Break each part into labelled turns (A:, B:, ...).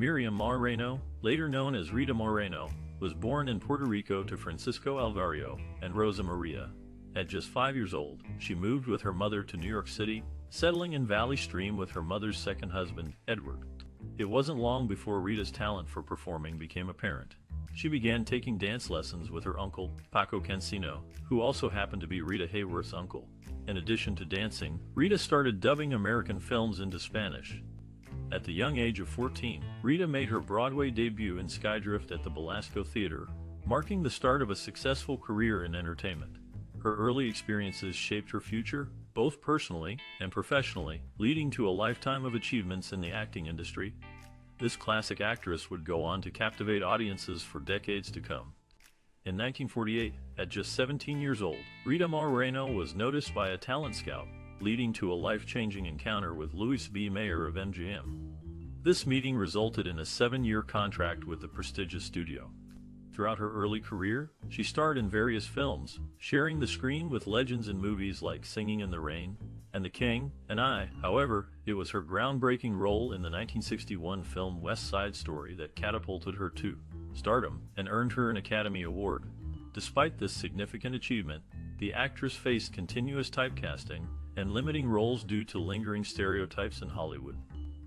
A: Miriam Moreno, later known as Rita Moreno, was born in Puerto Rico to Francisco Alvario and Rosa Maria. At just five years old, she moved with her mother to New York City, settling in Valley Stream with her mother's second husband, Edward. It wasn't long before Rita's talent for performing became apparent. She began taking dance lessons with her uncle, Paco Cansino, who also happened to be Rita Hayworth's uncle. In addition to dancing, Rita started dubbing American films into Spanish. At the young age of 14, Rita made her Broadway debut in Skydrift at the Belasco Theater, marking the start of a successful career in entertainment. Her early experiences shaped her future, both personally and professionally, leading to a lifetime of achievements in the acting industry. This classic actress would go on to captivate audiences for decades to come. In 1948, at just 17 years old, Rita Moreno was noticed by a talent scout, leading to a life-changing encounter with Louis B. Mayer of MGM. This meeting resulted in a seven-year contract with the prestigious studio. Throughout her early career, she starred in various films, sharing the screen with legends in movies like Singing in the Rain and The King and I. However, it was her groundbreaking role in the 1961 film West Side Story that catapulted her to stardom and earned her an Academy Award. Despite this significant achievement, the actress faced continuous typecasting and limiting roles due to lingering stereotypes in Hollywood.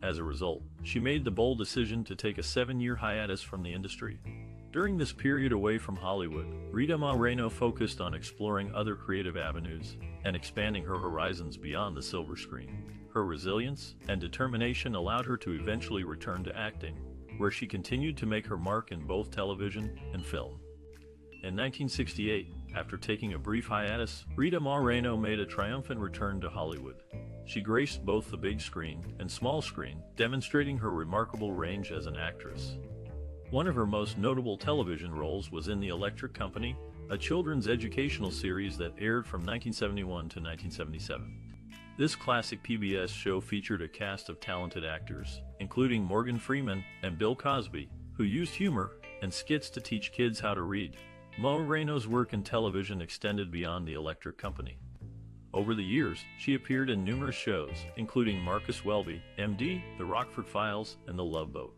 A: As a result, she made the bold decision to take a seven-year hiatus from the industry. During this period away from Hollywood, Rita Moreno focused on exploring other creative avenues and expanding her horizons beyond the silver screen. Her resilience and determination allowed her to eventually return to acting, where she continued to make her mark in both television and film. In 1968, after taking a brief hiatus, Rita Moreno made a triumphant return to Hollywood. She graced both the big screen and small screen, demonstrating her remarkable range as an actress. One of her most notable television roles was in The Electric Company, a children's educational series that aired from 1971 to 1977. This classic PBS show featured a cast of talented actors, including Morgan Freeman and Bill Cosby, who used humor and skits to teach kids how to read. Moreno's work in television extended beyond the Electric Company. Over the years, she appeared in numerous shows, including Marcus Welby, MD, The Rockford Files, and The Love Boat.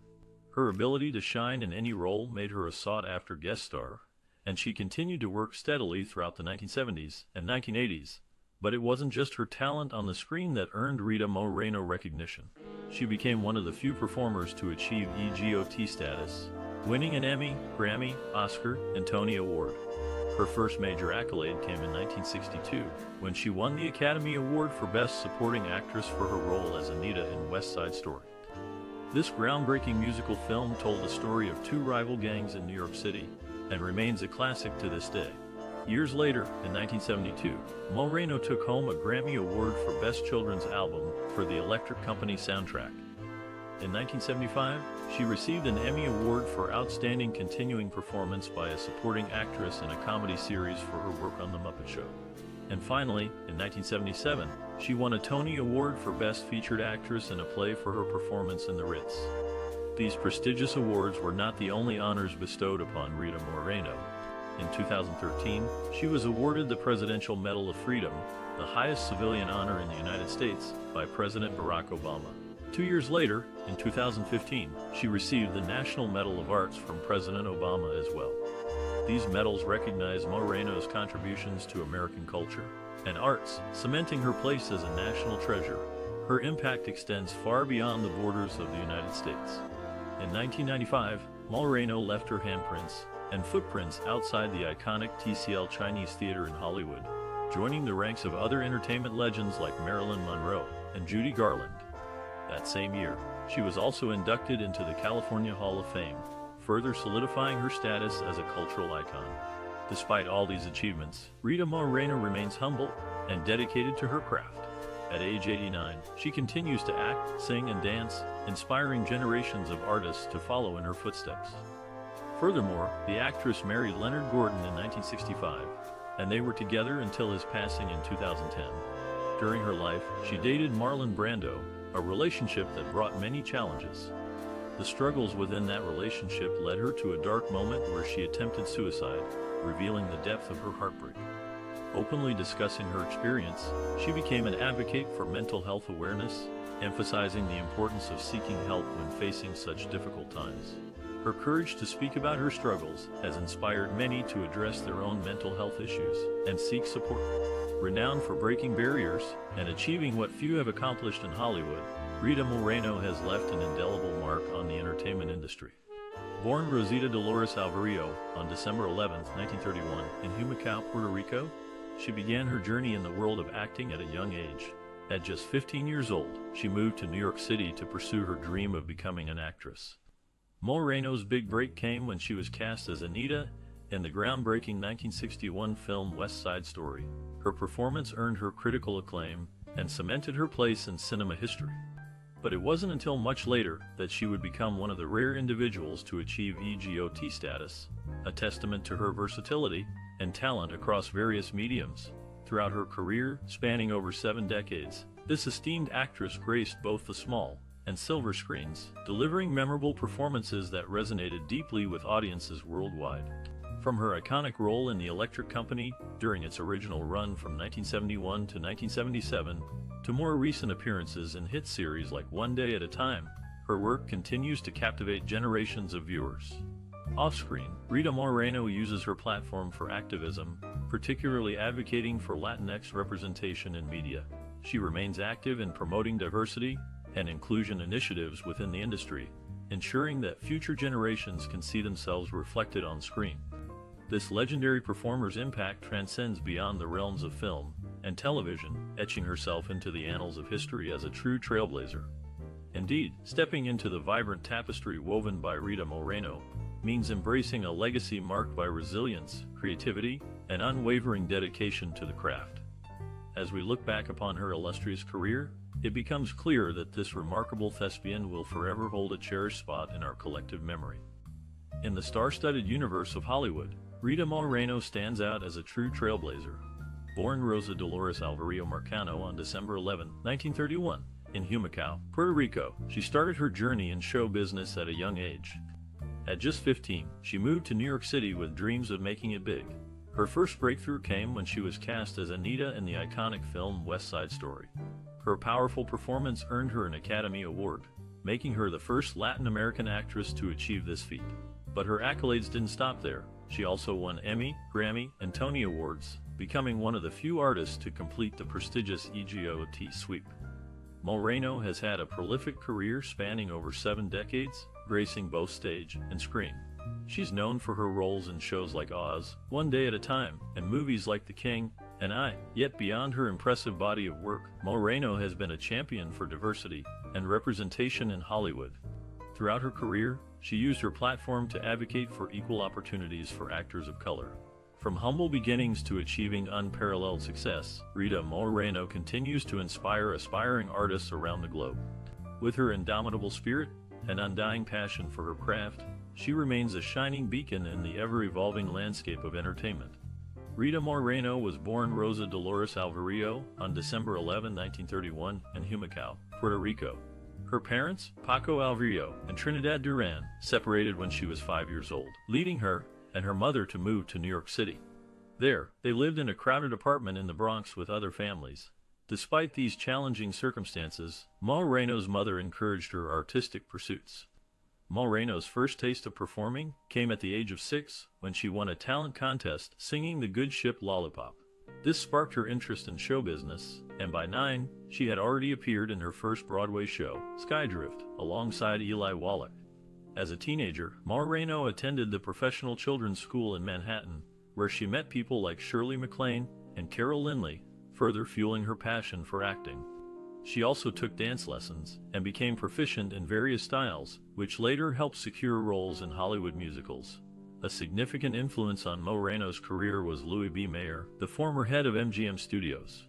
A: Her ability to shine in any role made her a sought-after guest star, and she continued to work steadily throughout the 1970s and 1980s. But it wasn't just her talent on the screen that earned Rita Moreno recognition. She became one of the few performers to achieve EGOT status, winning an Emmy, Grammy, Oscar, and Tony Award. Her first major accolade came in 1962, when she won the Academy Award for Best Supporting Actress for her role as Anita in West Side Story. This groundbreaking musical film told the story of two rival gangs in New York City and remains a classic to this day. Years later, in 1972, Moreno took home a Grammy Award for Best Children's Album for the Electric Company soundtrack. In 1975, she received an Emmy Award for Outstanding Continuing Performance by a Supporting Actress in a Comedy Series for her work on The Muppet Show. And finally, in 1977, she won a Tony Award for Best Featured Actress in a Play for her performance in The Ritz. These prestigious awards were not the only honors bestowed upon Rita Moreno. In 2013, she was awarded the Presidential Medal of Freedom, the highest civilian honor in the United States, by President Barack Obama. Two years later, in 2015, she received the National Medal of Arts from President Obama as well. These medals recognize Moreno's contributions to American culture and arts, cementing her place as a national treasure. Her impact extends far beyond the borders of the United States. In 1995, Moreno left her handprints and footprints outside the iconic TCL Chinese Theater in Hollywood, joining the ranks of other entertainment legends like Marilyn Monroe and Judy Garland. That same year, she was also inducted into the California Hall of Fame, further solidifying her status as a cultural icon. Despite all these achievements, Rita Moreno remains humble and dedicated to her craft. At age 89, she continues to act, sing, and dance, inspiring generations of artists to follow in her footsteps. Furthermore, the actress married Leonard Gordon in 1965, and they were together until his passing in 2010. During her life, she dated Marlon Brando, a relationship that brought many challenges. The struggles within that relationship led her to a dark moment where she attempted suicide, revealing the depth of her heartbreak. Openly discussing her experience, she became an advocate for mental health awareness emphasizing the importance of seeking help when facing such difficult times. Her courage to speak about her struggles has inspired many to address their own mental health issues and seek support. Renowned for breaking barriers and achieving what few have accomplished in Hollywood, Rita Moreno has left an indelible mark on the entertainment industry. Born Rosita Dolores Alvarillo on December 11, 1931, in Humacao, Puerto Rico, she began her journey in the world of acting at a young age. At just 15 years old, she moved to New York City to pursue her dream of becoming an actress. Moreno's big break came when she was cast as Anita in the groundbreaking 1961 film West Side Story. Her performance earned her critical acclaim and cemented her place in cinema history. But it wasn't until much later that she would become one of the rare individuals to achieve EGOT status, a testament to her versatility and talent across various mediums. Throughout her career, spanning over seven decades, this esteemed actress graced both the small and silver screens, delivering memorable performances that resonated deeply with audiences worldwide. From her iconic role in The Electric Company during its original run from 1971 to 1977, to more recent appearances in hit series like One Day at a Time, her work continues to captivate generations of viewers. Off-screen, Rita Moreno uses her platform for activism, particularly advocating for Latinx representation in media. She remains active in promoting diversity and inclusion initiatives within the industry, ensuring that future generations can see themselves reflected on screen. This legendary performer's impact transcends beyond the realms of film and television, etching herself into the annals of history as a true trailblazer. Indeed, stepping into the vibrant tapestry woven by Rita Moreno means embracing a legacy marked by resilience, creativity, and unwavering dedication to the craft. As we look back upon her illustrious career, it becomes clear that this remarkable thespian will forever hold a cherished spot in our collective memory. In the star-studded universe of Hollywood, Rita Moreno stands out as a true trailblazer. Born Rosa Dolores Alvarillo Marcano on December 11, 1931, in Humacao, Puerto Rico, she started her journey in show business at a young age. At just 15, she moved to New York City with dreams of making it big. Her first breakthrough came when she was cast as Anita in the iconic film West Side Story. Her powerful performance earned her an Academy Award, making her the first Latin American actress to achieve this feat. But her accolades didn't stop there. She also won Emmy, Grammy, and Tony Awards, becoming one of the few artists to complete the prestigious EGOT sweep. Moreno has had a prolific career spanning over seven decades, gracing both stage and screen. She's known for her roles in shows like Oz, One Day at a Time, and movies like The King and I. Yet beyond her impressive body of work, Moreno has been a champion for diversity and representation in Hollywood. Throughout her career, she used her platform to advocate for equal opportunities for actors of color. From humble beginnings to achieving unparalleled success, Rita Moreno continues to inspire aspiring artists around the globe. With her indomitable spirit and undying passion for her craft, she remains a shining beacon in the ever-evolving landscape of entertainment. Rita Moreno was born Rosa Dolores Alvarillo on December 11, 1931, in Humacao, Puerto Rico. Her parents, Paco Alvarillo and Trinidad Duran, separated when she was five years old, leading her and her mother to move to New York City. There, they lived in a crowded apartment in the Bronx with other families. Despite these challenging circumstances, Moreno's mother encouraged her artistic pursuits. Moreno's first taste of performing came at the age of six when she won a talent contest singing the good ship Lollipop. This sparked her interest in show business, and by nine, she had already appeared in her first Broadway show, Skydrift, alongside Eli Wallach. As a teenager, Moreno attended the Professional Children's School in Manhattan, where she met people like Shirley MacLaine and Carol Lynley, further fueling her passion for acting. She also took dance lessons and became proficient in various styles, which later helped secure roles in Hollywood musicals. A significant influence on Moreno's career was Louis B. Mayer, the former head of MGM Studios.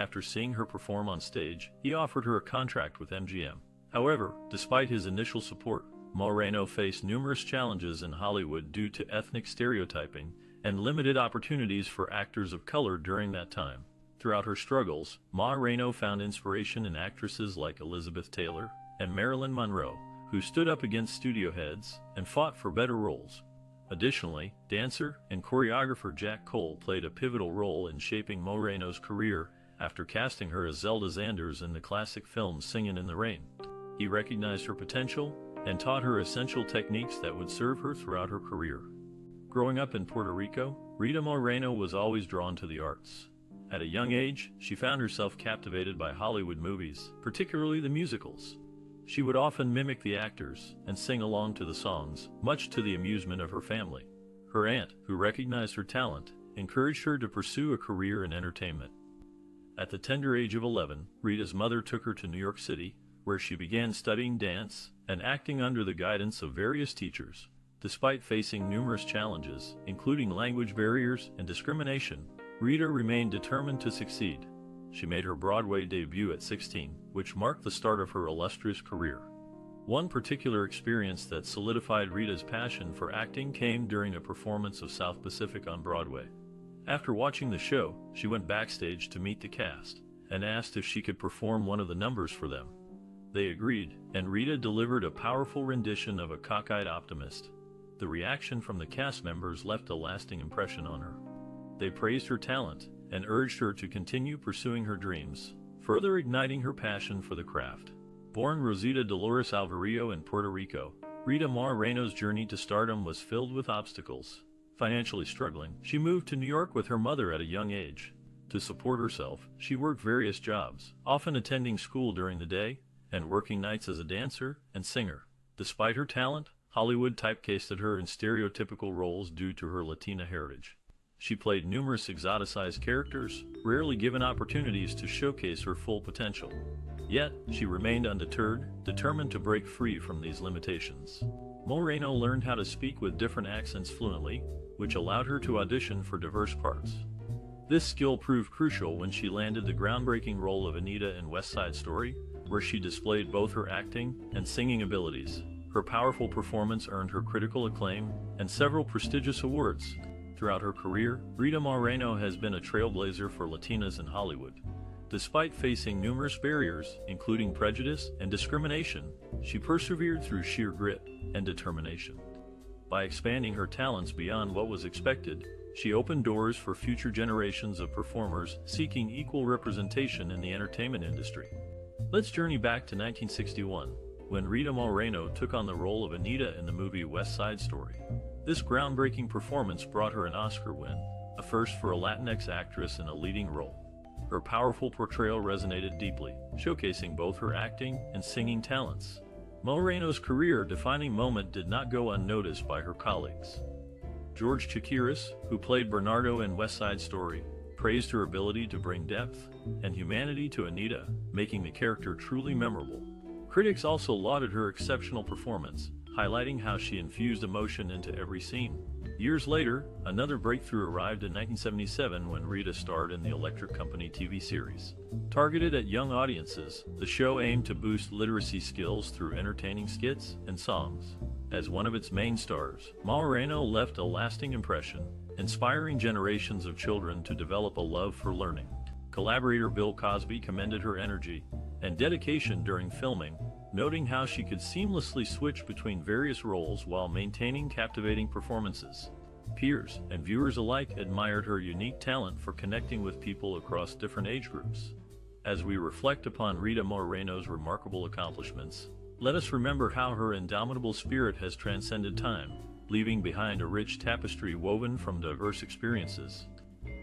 A: After seeing her perform on stage, he offered her a contract with MGM. However, despite his initial support, Moreno faced numerous challenges in Hollywood due to ethnic stereotyping and limited opportunities for actors of color during that time. Throughout her struggles, Moreno found inspiration in actresses like Elizabeth Taylor and Marilyn Monroe, who stood up against studio heads and fought for better roles. Additionally, dancer and choreographer Jack Cole played a pivotal role in shaping Moreno's career after casting her as Zelda Zanders in the classic film Singin' in the Rain. He recognized her potential and taught her essential techniques that would serve her throughout her career. Growing up in Puerto Rico, Rita Moreno was always drawn to the arts. At a young age, she found herself captivated by Hollywood movies, particularly the musicals. She would often mimic the actors and sing along to the songs, much to the amusement of her family. Her aunt, who recognized her talent, encouraged her to pursue a career in entertainment. At the tender age of 11, Rita's mother took her to New York City, where she began studying dance and acting under the guidance of various teachers. Despite facing numerous challenges, including language barriers and discrimination, Rita remained determined to succeed. She made her Broadway debut at 16, which marked the start of her illustrious career. One particular experience that solidified Rita's passion for acting came during a performance of South Pacific on Broadway. After watching the show, she went backstage to meet the cast and asked if she could perform one of the numbers for them. They agreed, and Rita delivered a powerful rendition of a cockeyed optimist. The reaction from the cast members left a lasting impression on her. They praised her talent and urged her to continue pursuing her dreams, further igniting her passion for the craft. Born Rosita Dolores Alvarillo in Puerto Rico, Rita Moreno's journey to stardom was filled with obstacles. Financially struggling, she moved to New York with her mother at a young age. To support herself, she worked various jobs, often attending school during the day and working nights as a dancer and singer. Despite her talent, Hollywood typecasted her in stereotypical roles due to her Latina heritage. She played numerous exoticized characters, rarely given opportunities to showcase her full potential. Yet, she remained undeterred, determined to break free from these limitations. Moreno learned how to speak with different accents fluently, which allowed her to audition for diverse parts. This skill proved crucial when she landed the groundbreaking role of Anita in West Side Story, where she displayed both her acting and singing abilities. Her powerful performance earned her critical acclaim and several prestigious awards. Throughout her career, Rita Moreno has been a trailblazer for Latinas in Hollywood. Despite facing numerous barriers, including prejudice and discrimination, she persevered through sheer grit and determination. By expanding her talents beyond what was expected, she opened doors for future generations of performers seeking equal representation in the entertainment industry. Let's journey back to 1961, when Rita Moreno took on the role of Anita in the movie West Side Story. This groundbreaking performance brought her an Oscar win, a first for a Latinx actress in a leading role. Her powerful portrayal resonated deeply, showcasing both her acting and singing talents. Moreno's career-defining moment did not go unnoticed by her colleagues. George Chakiris, who played Bernardo in West Side Story, praised her ability to bring depth and humanity to Anita, making the character truly memorable. Critics also lauded her exceptional performance, highlighting how she infused emotion into every scene. Years later, another breakthrough arrived in 1977 when Rita starred in the Electric Company TV series. Targeted at young audiences, the show aimed to boost literacy skills through entertaining skits and songs. As one of its main stars, Moreno left a lasting impression, inspiring generations of children to develop a love for learning. Collaborator Bill Cosby commended her energy and dedication during filming, noting how she could seamlessly switch between various roles while maintaining captivating performances. Peers and viewers alike admired her unique talent for connecting with people across different age groups. As we reflect upon Rita Moreno's remarkable accomplishments, let us remember how her indomitable spirit has transcended time, leaving behind a rich tapestry woven from diverse experiences.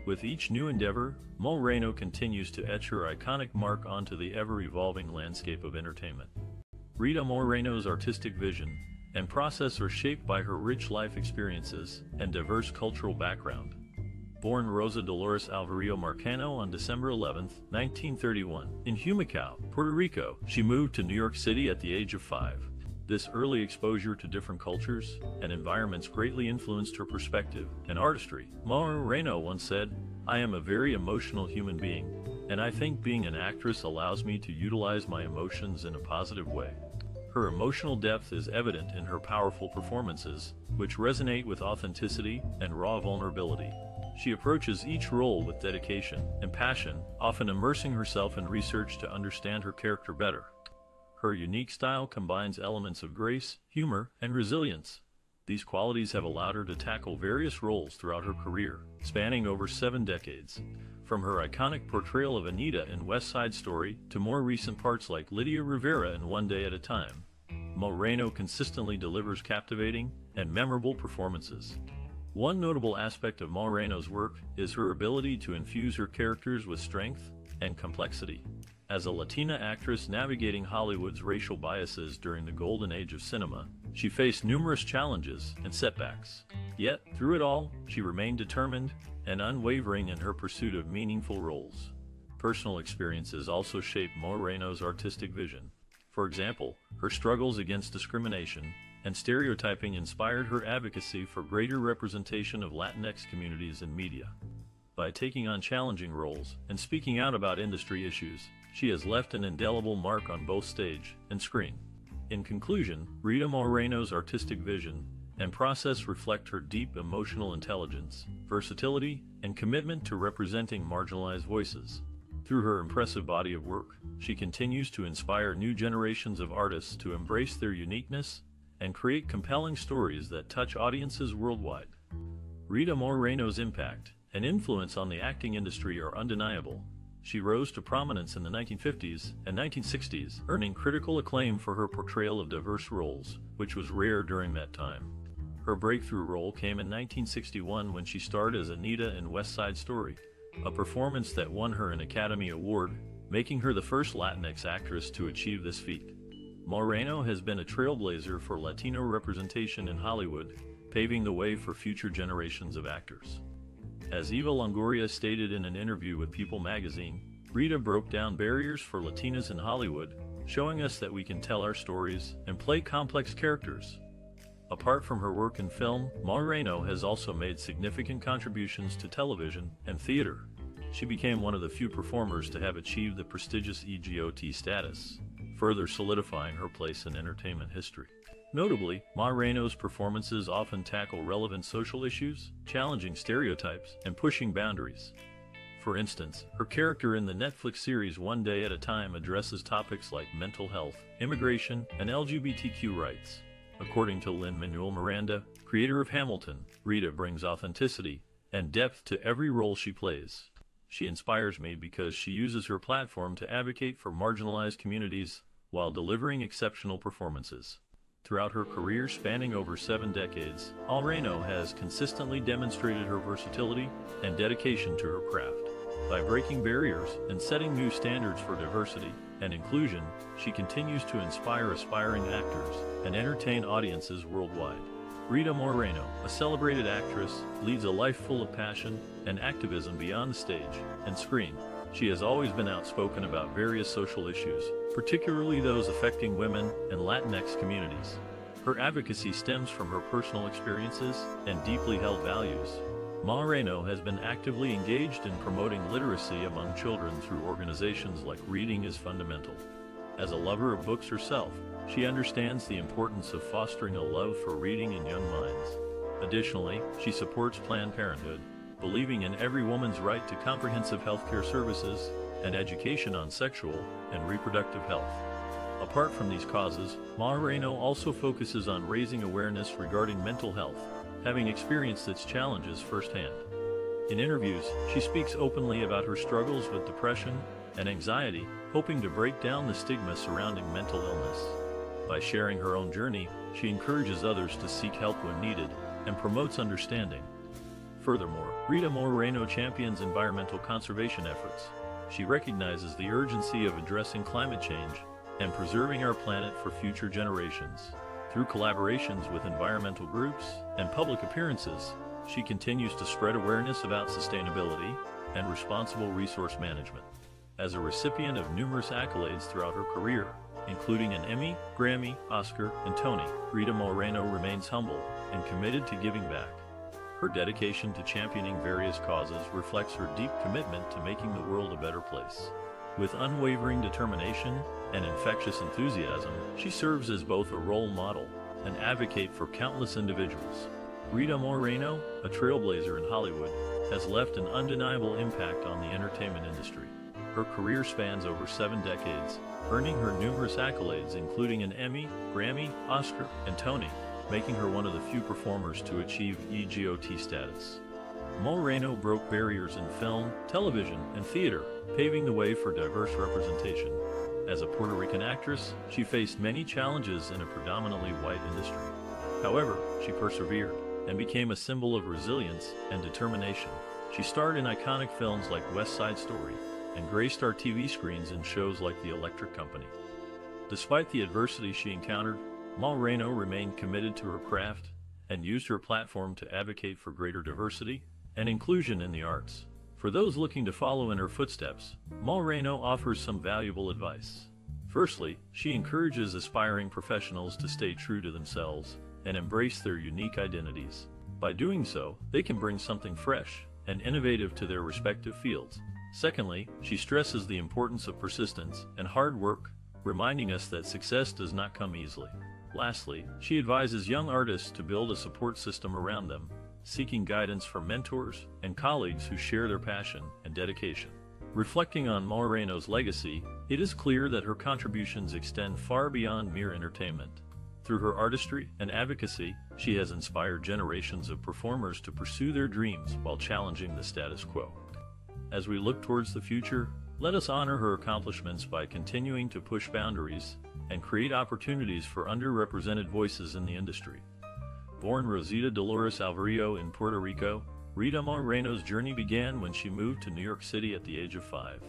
A: With each new endeavor, Moreno continues to etch her iconic mark onto the ever-evolving landscape of entertainment. Rita Moreno's artistic vision and process are shaped by her rich life experiences and diverse cultural background. Born Rosa Dolores Alvarillo Marcano on December 11, 1931, in Humacao, Puerto Rico, she moved to New York City at the age of five. This early exposure to different cultures and environments greatly influenced her perspective and artistry. Moreno once said, I am a very emotional human being, and I think being an actress allows me to utilize my emotions in a positive way. Her emotional depth is evident in her powerful performances, which resonate with authenticity and raw vulnerability. She approaches each role with dedication and passion, often immersing herself in research to understand her character better. Her unique style combines elements of grace, humor, and resilience, These qualities have allowed her to tackle various roles throughout her career, spanning over seven decades. From her iconic portrayal of Anita in West Side Story to more recent parts like Lydia Rivera in One Day at a Time, Moreno consistently delivers captivating and memorable performances. One notable aspect of Moreno's work is her ability to infuse her characters with strength and complexity. As a Latina actress navigating Hollywood's racial biases during the golden age of cinema, she faced numerous challenges and setbacks. Yet, through it all, she remained determined and unwavering in her pursuit of meaningful roles. Personal experiences also shaped Moreno's artistic vision. For example, her struggles against discrimination and stereotyping inspired her advocacy for greater representation of Latinx communities in media. By taking on challenging roles and speaking out about industry issues, she has left an indelible mark on both stage and screen. In conclusion, Rita Moreno's artistic vision and process reflect her deep emotional intelligence, versatility, and commitment to representing marginalized voices. Through her impressive body of work, she continues to inspire new generations of artists to embrace their uniqueness and create compelling stories that touch audiences worldwide. Rita Moreno's impact and influence on the acting industry are undeniable, she rose to prominence in the 1950s and 1960s, earning critical acclaim for her portrayal of diverse roles, which was rare during that time. Her breakthrough role came in 1961 when she starred as Anita in West Side Story, a performance that won her an Academy Award, making her the first Latinx actress to achieve this feat. Moreno has been a trailblazer for Latino representation in Hollywood, paving the way for future generations of actors. As Eva Longoria stated in an interview with People magazine, Rita broke down barriers for Latinas in Hollywood, showing us that we can tell our stories and play complex characters. Apart from her work in film, Moreno has also made significant contributions to television and theater. She became one of the few performers to have achieved the prestigious EGOT status, further solidifying her place in entertainment history. Notably, Moreno's performances often tackle relevant social issues, challenging stereotypes, and pushing boundaries. For instance, her character in the Netflix series One Day at a Time addresses topics like mental health, immigration, and LGBTQ rights. According to Lin-Manuel Miranda, creator of Hamilton, Rita brings authenticity and depth to every role she plays. She inspires me because she uses her platform to advocate for marginalized communities while delivering exceptional performances. Throughout her career spanning over seven decades, Alreno has consistently demonstrated her versatility and dedication to her craft. By breaking barriers and setting new standards for diversity and inclusion, she continues to inspire aspiring actors and entertain audiences worldwide. Rita Moreno, a celebrated actress, leads a life full of passion and activism beyond the stage and screen. She has always been outspoken about various social issues, particularly those affecting women and Latinx communities. Her advocacy stems from her personal experiences and deeply held values. Moreno has been actively engaged in promoting literacy among children through organizations like Reading is Fundamental. As a lover of books herself, she understands the importance of fostering a love for reading in young minds. Additionally, she supports Planned Parenthood believing in every woman's right to comprehensive healthcare services and education on sexual and reproductive health. Apart from these causes, Moreno also focuses on raising awareness regarding mental health, having experienced its challenges firsthand. In interviews, she speaks openly about her struggles with depression and anxiety, hoping to break down the stigma surrounding mental illness. By sharing her own journey, she encourages others to seek help when needed and promotes understanding, Furthermore, Rita Moreno champions environmental conservation efforts. She recognizes the urgency of addressing climate change and preserving our planet for future generations. Through collaborations with environmental groups and public appearances, she continues to spread awareness about sustainability and responsible resource management. As a recipient of numerous accolades throughout her career, including an Emmy, Grammy, Oscar, and Tony, Rita Moreno remains humble and committed to giving back. Her dedication to championing various causes reflects her deep commitment to making the world a better place. With unwavering determination and infectious enthusiasm, she serves as both a role model and advocate for countless individuals. Rita Moreno, a trailblazer in Hollywood, has left an undeniable impact on the entertainment industry. Her career spans over seven decades, earning her numerous accolades including an Emmy, Grammy, Oscar, and Tony. making her one of the few performers to achieve EGOT status. Moreno broke barriers in film, television, and theater, paving the way for diverse representation. As a Puerto Rican actress, she faced many challenges in a predominantly white industry. However, she persevered and became a symbol of resilience and determination. She starred in iconic films like West Side Story and graced our TV screens in shows like The Electric Company. Despite the adversity she encountered, Moreno remained committed to her craft and used her platform to advocate for greater diversity and inclusion in the arts. For those looking to follow in her footsteps, Moreno offers some valuable advice. Firstly, she encourages aspiring professionals to stay true to themselves and embrace their unique identities. By doing so, they can bring something fresh and innovative to their respective fields. Secondly, she stresses the importance of persistence and hard work, reminding us that success does not come easily. Lastly, she advises young artists to build a support system around them, seeking guidance from mentors and colleagues who share their passion and dedication. Reflecting on Moreno's legacy, it is clear that her contributions extend far beyond mere entertainment. Through her artistry and advocacy, she has inspired generations of performers to pursue their dreams while challenging the status quo. As we look towards the future, let us honor her accomplishments by continuing to push boundaries and create opportunities for underrepresented voices in the industry. Born Rosita Dolores Alvarillo in Puerto Rico, Rita Moreno's journey began when she moved to New York City at the age of five.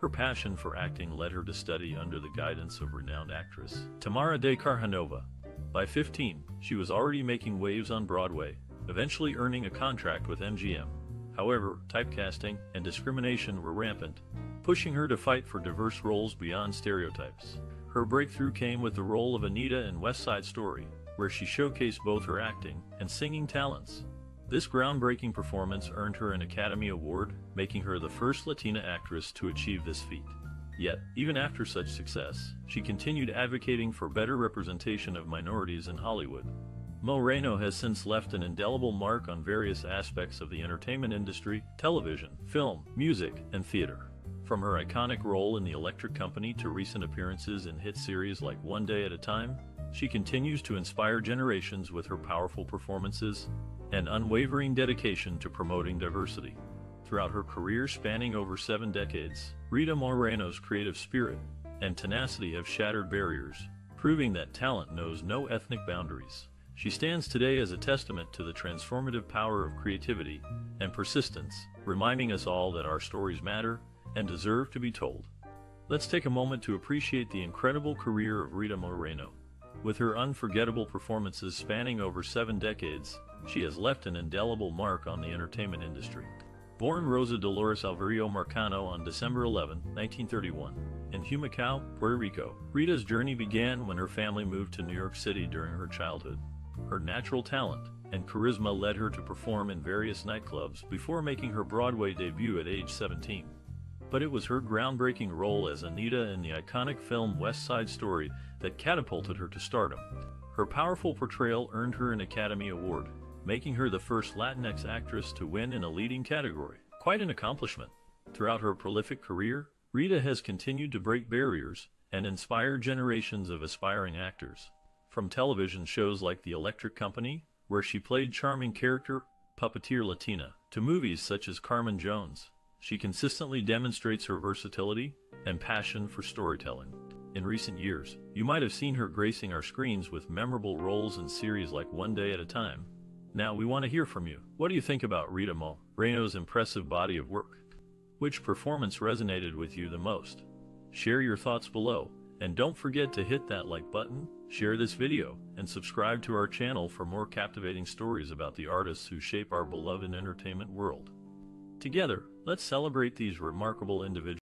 A: Her passion for acting led her to study under the guidance of renowned actress Tamara de Cajanova. By 15, she was already making waves on Broadway, eventually earning a contract with MGM. However, typecasting and discrimination were rampant, pushing her to fight for diverse roles beyond stereotypes. Her breakthrough came with the role of Anita in West Side Story, where she showcased both her acting and singing talents. This groundbreaking performance earned her an Academy Award, making her the first Latina actress to achieve this feat. Yet, even after such success, she continued advocating for better representation of minorities in Hollywood. Moreno has since left an indelible mark on various aspects of the entertainment industry, television, film, music, and theater. From her iconic role in The Electric Company to recent appearances in hit series like One Day at a Time, she continues to inspire generations with her powerful performances and unwavering dedication to promoting diversity. Throughout her career spanning over seven decades, Rita Moreno's creative spirit and tenacity have shattered barriers, proving that talent knows no ethnic boundaries. She stands today as a testament to the transformative power of creativity and persistence, reminding us all that our stories matter and deserve to be told. Let's take a moment to appreciate the incredible career of Rita Moreno. With her unforgettable performances spanning over seven decades, she has left an indelible mark on the entertainment industry. Born Rosa Dolores Alvarillo Marcano on December 11, 1931, in Humacao, Puerto Rico, Rita's journey began when her family moved to New York City during her childhood. Her natural talent and charisma led her to perform in various nightclubs before making her Broadway debut at age 17. But it was her groundbreaking role as Anita in the iconic film West Side Story that catapulted her to stardom. Her powerful portrayal earned her an Academy Award, making her the first Latinx actress to win in a leading category. Quite an accomplishment. Throughout her prolific career, Rita has continued to break barriers and inspire generations of aspiring actors. From television shows like The Electric Company, where she played charming character puppeteer Latina, to movies such as Carmen Jones, she consistently demonstrates her versatility and passion for storytelling. In recent years, you might have seen her gracing our screens with memorable roles in series like One Day at a Time. Now we want to hear from you. What do you think about Rita Moreno's impressive body of work? Which performance resonated with you the most? Share your thoughts below, and don't forget to hit that like button, share this video, and subscribe to our channel for more captivating stories about the artists who shape our beloved entertainment world. Together, let's celebrate these remarkable individuals.